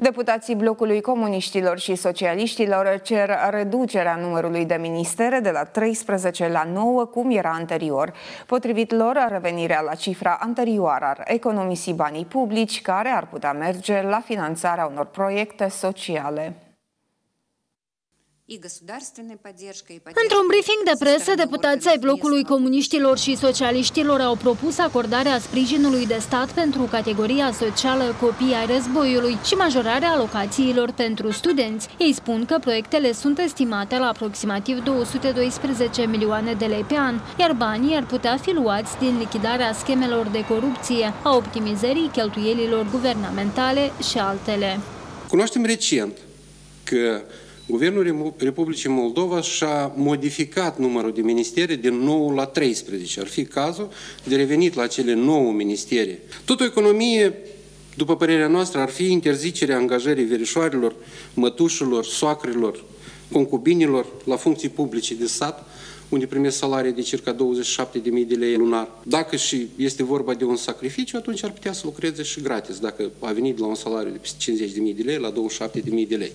Deputații blocului comuniștilor și socialiștilor cer reducerea numărului de ministere de la 13 la 9, cum era anterior. Potrivit lor, revenirea la cifra anterioară ar economisi banii publici care ar putea merge la finanțarea unor proiecte sociale. Într-un briefing de presă, deputații ai blocului comuniștilor și socialiștilor au propus acordarea sprijinului de stat pentru categoria socială copii ai războiului și majorarea alocațiilor pentru studenți. Ei spun că proiectele sunt estimate la aproximativ 212 milioane de lei pe an, iar banii ar putea fi luați din lichidarea schemelor de corupție, a optimizării cheltuielilor guvernamentale și altele. Cunoaștem recent că Guvernul Republicii Moldova și-a modificat numărul de ministere din 9 la 13. Ar fi cazul de revenit la cele 9 ministere. Tot o economie, după părerea noastră, ar fi interzicerea angajării verișoarelor, mătușilor, soacrilor, concubinilor la funcții publice de sat, unde primesc salarii de circa 27.000 de lei lunar. Dacă și este vorba de un sacrificiu, atunci ar putea să lucreze și gratis, dacă a venit la un salariu de 50.000 de lei la 27.000 de lei.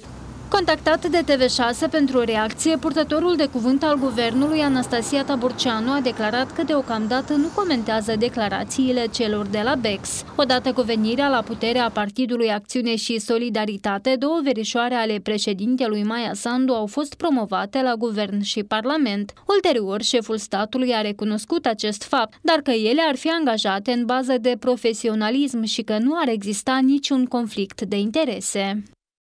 Contactat de TV6 pentru o reacție, purtătorul de cuvânt al guvernului, Anastasia Taburceanu, a declarat că deocamdată nu comentează declarațiile celor de la BEX. Odată cu venirea la putere a Partidului Acțiune și Solidaritate, două verișoare ale președintelui Maia Sandu au fost promovate la guvern și parlament. Ulterior, șeful statului a recunoscut acest fapt, dar că ele ar fi angajate în bază de profesionalism și că nu ar exista niciun conflict de interese.